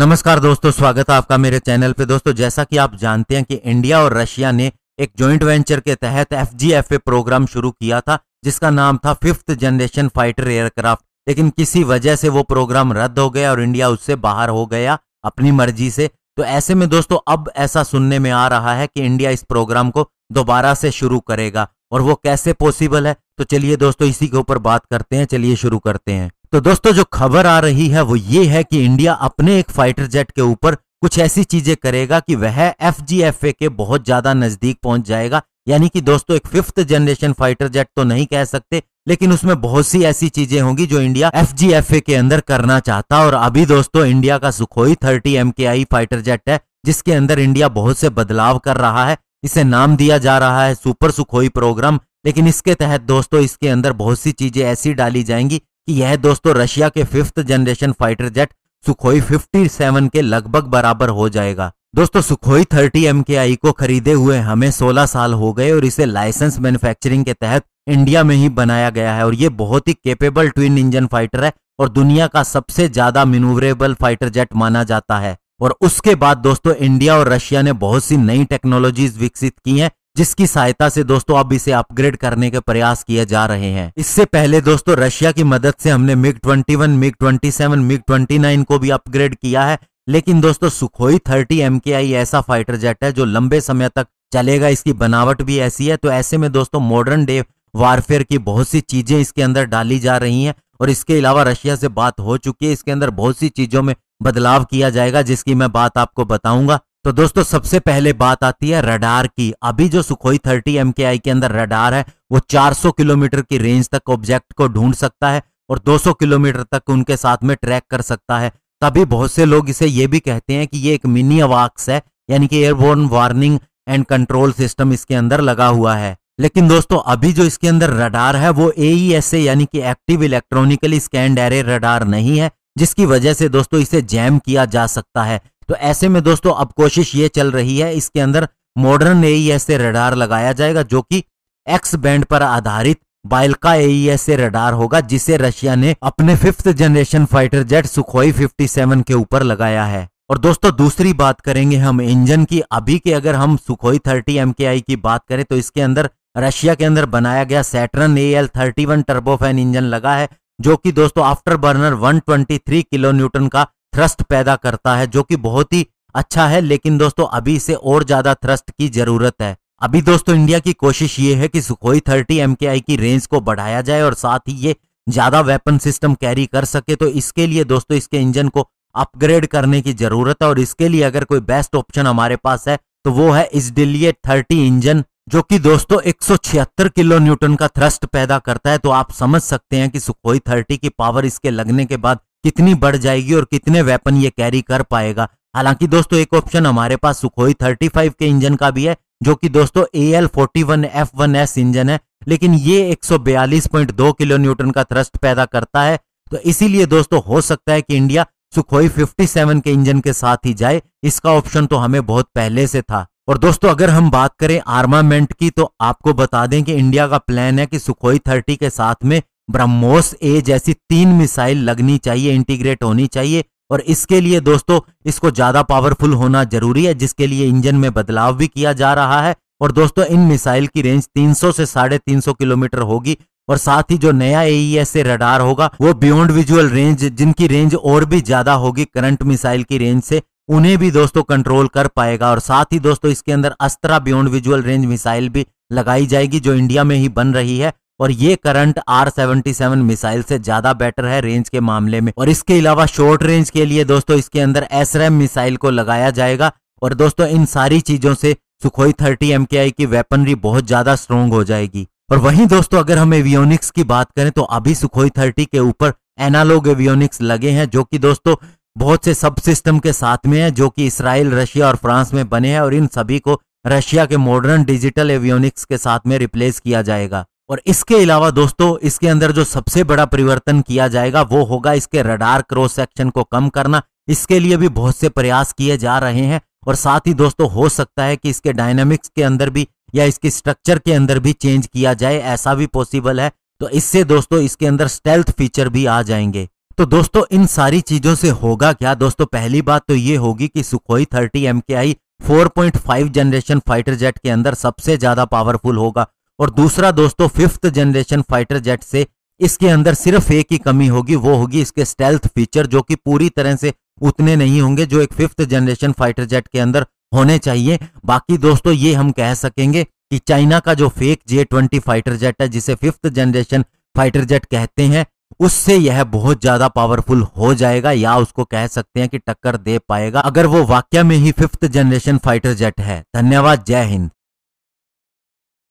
नमस्कार दोस्तों, स्वागत है आपका मेरे चैनल पे। दोस्तों, जैसा कि आप जानते हैं कि इंडिया और रशिया ने एक जॉइंट वेंचर के तहत एफजीएफए प्रोग्राम शुरू किया था, जिसका नाम था फिफ्थ जनरेशन फाइटर एयरक्राफ्ट लेकिन किसी वजह से वो प्रोग्राम रद्द हो गया और इंडिया उससे बाहर हो गया, अपनी मर्ज़ी से। तो ऐसे में दोस्तों, अब ऐसा सुनने में आ रहा है कि इंडिया इस प्रोग्राम को दोबारा से शुरू करेगा। और वो कैसे पॉसिबल है? तो चलिए दोस्तों, इसी के ऊपर बात करते हैं, चलिए शुरू करते हैं। तो दोस्तों, जो खबर आ रही है, वो ये है कि इंडिया अपने एक फाइटर जेट के ऊपर कुछ ऐसी चीज़ें करेगा कि वह एफजीएफए के बहुत ज़्यादा नज़दीक पहुँच जाएगा। यानी कि दोस्तों, एक फिफ्थ जनरेशन फाइटर जेट तो नहीं कह सकते, लेकिन उसमें बहुत सी ऐसी चीज़ें होंगी जो इंडिया एफजीएफए के अंदर करना चाहता और अभी दोस्तों, इंडिया का Sukhoi thirty M fighter jet है, जिसके अंदर इंडिया बहुत से बदलाव कर रहा है। इसे नाम दिया जा रहा है सुपर सुखोई प्रोग्राम, लेकिन इसके तहत दोस्तों इसके अंदर बहुत सी चीज़ें ऐसी डाली जाएँगी कि यह दोस्तों रशिया के fifth generation fighter jet Sukhoi 57 के लगभग बराबर हो जाएगा। दोस्तों, सुखोई 30 एम के आई को खरीदे हुए हमें 16 साल हो गए और इसे लाइसेंस मैन्युफैक्चरिंग के तहत इंडिया में ही बनाया गया है और ये बहुत ही केपेबल ट्विन इंजन फाइटर है और दुनिया का सबसे ज़्यादा मिनूवरेबल फाइटर जेट माना जाता है। और उसके बाद दोस्तों इंडिया और रशिया ने बहुत सी नई टेक्नोलॉजीज़ विकसित की हैं जिसकी सहायता से दोस्तों अब इसे अपग्रेड करने के प्रयास किए जा रहे हैं। इससे पहले दोस्तों रशिया की मदद से हमने मिग 21, मिग 27, मिग 29 को भी अपग्रेड किया है लेकिन दोस्तों सुखोई 30 एम ऐसा फाइटर जेट है जो लंबे समय तक चलेगा इसकी बनावट भी ऐसी है। तो ऐसे में दोस्तों मॉडर्न डे वारफेयर की बहुत सी चीज़ें इसके अंदर डाली जा रही हैं और इसके अलावा रशिया से बात हो चुकी है इसके अंदर बहुत सी चीज़ों में बदलाव किया जाएगा, जिसकी मैं बात आपको बताऊँगा। तो दोस्तों, सबसे पहले बात आती है रडार की। अभी जो सुखोई 30 एम के अंदर रडार है, वो 400 किलोमीटर की रेंज तक ऑब्जेक्ट को ढूंढ सकता है और 200 किलोमीटर तक उनके साथ में ट्रैक कर सकता है। तभी बहुत से लोग इसे ये भी कहते हैं कि ये एक मिनी अवाक्स है, यानी कि airborne warning and control system इसके अंदर लगा हुआ है। लेकिन दोस्तों, अभी जो इसके अंदर रडार है, वो ए यानी कि active electronically scanned array radar नहीं है। जिसकी वजह से दोस्तों इसे जैम किया जा सकता है। तो ऐसे में दोस्तों अब कोशिश ये चल रही है, इसके अंदर मॉडर्न एईएस से रडार लगाया जाएगा, जो कि एक्स बैंड पर आधारित बाइलका एईएस से रडार होगा, जिसे रशिया ने अपने fifth generation fighter jet Sukhoi 57 के ऊपर लगाया है। और दोस्तों दूसरी बात करेंगे हम इंजन की। अभी के अगर हम सुखोई 30 एम की बात करें तो इसके अंदर रशिया के अंदर बनाया गया Saturn A L thirty one turbofan engine लगा है जो कि दोस्तों आफ्टर बर्नर 123 किलो न्यूटन का थ्रस्ट पैदा करता है, जो कि बहुत ही अच्छा है, लेकिन दोस्तों अभी इसे और ज़्यादा थ्रस्ट की ज़रूरत है। अभी दोस्तों इंडिया की कोशिश ये है कि सुखोई 30 एम की रेंज को बढ़ाया जाए और साथ ही ये ज़्यादा वेपन सिस्टम कैरी कर सके तो इसके लिए दोस्तों इसके इंजन को अपग्रेड करने की ज़रूरत है, और इसके लिए अगर कोई बेस्ट ऑप्शन हमारे पास है तो वो है इसडिलिए थर्टी इंजन, जो कि दोस्तों 176 किलो न्यूटन का थ्रस्ट पैदा करता है। तो आप समझ सकते हैं कि सुखोई 30 की पावर इसके लगने के बाद कितनी बढ़ जाएगी और कितने वेपन ये कैरी कर पाएगा। हालाँकि दोस्तों एक ऑप्शन हमारे पास सुखोई 35 के इंजन का भी है, जो कि दोस्तों A L forty one F one S engine है, लेकिन ये 142.2 किलो न्यूटन का थ्रस्ट पैदा करता है। तो इसीलिए दोस्तों हो सकता है कि इंडिया सुखोई 57 के इंजन के साथ ही जाए, इसका ऑप्शन तो हमें बहुत पहले से था। और दोस्तों, अगर हम बात करें आर्मामेंट की तो आपको बता दें कि इंडिया का प्लान है कि सुखोई 30 के साथ में ब्रह्मोस ए जैसी तीन मिसाइल लगनी चाहिए इंटीग्रेट होनी चाहिए। और इसके लिए दोस्तों, इसको ज़्यादा पावरफुल होना ज़रूरी है, जिसके लिए इंजन में बदलाव भी किया जा रहा है। और दोस्तों, इन मिसाइल की रेंज 300 से साढ़े तीन किलोमीटर होगी और साथ ही जो नया एईएस से रडार होगा, वो बियॉन्ड विजुअल रेंज जिनकी रेंज और भी ज़्यादा होगी करंट मिसाइल की रेंज से, उन्हें भी दोस्तों कंट्रोल कर पाएगा। और साथ ही दोस्तों इसके अंदर Astra beyond visual range missile भी लगाई जाएगी, जो इंडिया में ही बन रही है। और ये current R seventy seven missile से ज़्यादा बेटर है रेंज के मामले में। और इसके अलावा शॉर्ट रेंज के लिए दोस्तों इसके अंदर एस मिसाइल को लगाया जाएगा। और दोस्तों इन सारी चीज़ों से सुखोई थर्टी एम की वेपनरी बहुत ज़्यादा स्ट्रोंग हो जाएगी। और वहीं दोस्तों, अगर हम एवियोनिक्स की बात करें तो अभी सुखोई थर्टी के ऊपर एनालॉग एवियोनिक्स लगे हैं, जो कि दोस्तों, बहुत से सब सिस्टम के साथ में है, जो कि इसराइल रशिया और फ्रांस में बने हैं, और इन सभी को रशिया के मॉडर्न डिजिटल एवियोनिक्स के साथ में रिप्लेस किया जाएगा। और इसके अलावा दोस्तों, इसके अंदर जो सबसे बड़ा परिवर्तन किया जाएगा, वो होगा इसके रडार क्रॉस सेक्शन को कम करना। इसके लिए भी बहुत से प्रयास किए जा रहे हैं, और साथ ही दोस्तों, हो सकता है कि इसके डायनामिक्स के अंदर भी या इसके स्ट्रक्चर के अंदर भी चेंज किया जाए, ऐसा भी पॉसिबल है। तो इससे दोस्तों, इसके अंदर स्टेल्थ फीचर भी आ जाएँगे। तो दोस्तों, इन सारी चीज़ों से होगा क्या? दोस्तों, पहली बात तो ये होगी कि Sukhoi 30 M K I four point five generation fighter jet के अंदर सबसे ज़्यादा पावरफुल होगा। और दूसरा दोस्तों फिफ्थ जनरेशन फाइटर जेट से इसके अंदर सिर्फ़ एक ही कमी होगी, वो होगी इसके स्टेल्थ फीचर जो कि पूरी तरह से उतने नहीं होंगे, जो एक फिफ्थ जनरेशन फाइटर जेट के अंदर होने चाहिए। बाकी दोस्तों, ये हम कह सकेंगे कि चाइना का जो fake J twenty fighter jet है, जिसे फिफ्थ जनरेशन फाइटर जेट कहते हैं, उससे यह बहुत ज़्यादा पावरफुल हो जाएगा या उसको कह सकते हैं कि टक्कर दे पाएगा, अगर वो वाक्य में ही फिफ्थ जनरेशन फाइटर जेट है। धन्यवाद, जय हिंद।